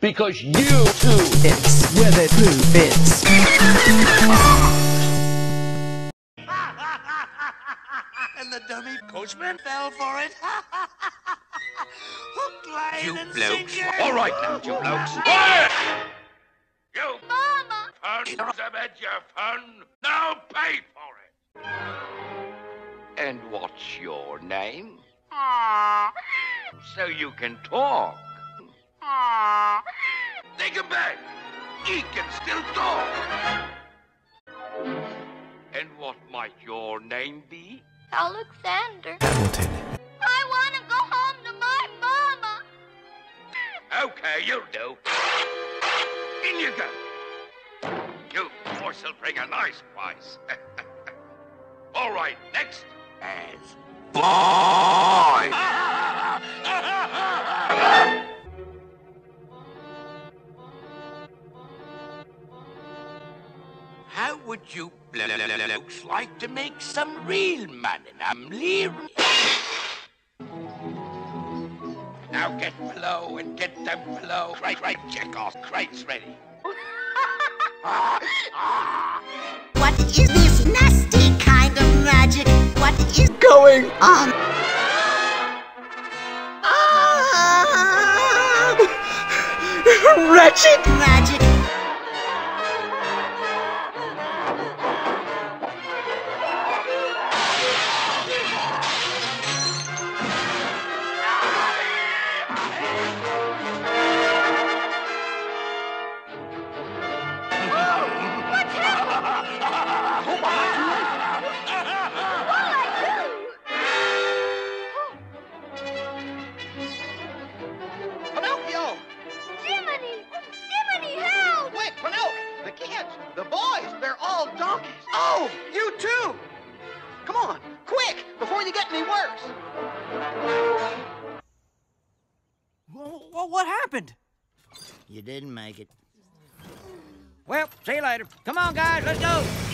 Because you too It's with it blue bits. and the dummy coachman fell for it. Hook, line, You and blokes. sinker. All right now, you blokes. Quiet! You Mama! fun about your fun. Now pay for it. And what's your name? So you can talk. Aw. Take him back. He can still talk. And what might your name be? Alexander. Hamilton. I want to go home to my mama. Okay, you'll do. In you go. You morsel bring a nice prize. All right, next. As boy. How would you blokes like to make some real money? I'm leering. Now get below and get them below. Right, right, check off. Crate's ready. What is this nasty kind of magic? What is Going on? Ah! wretched. Magic. Kids! The boys! They're all donkeys! Oh, you too! Come on, quick, before you get any worse! Well, what happened? You didn't make it. Well, see you later. Come on, guys, let's go.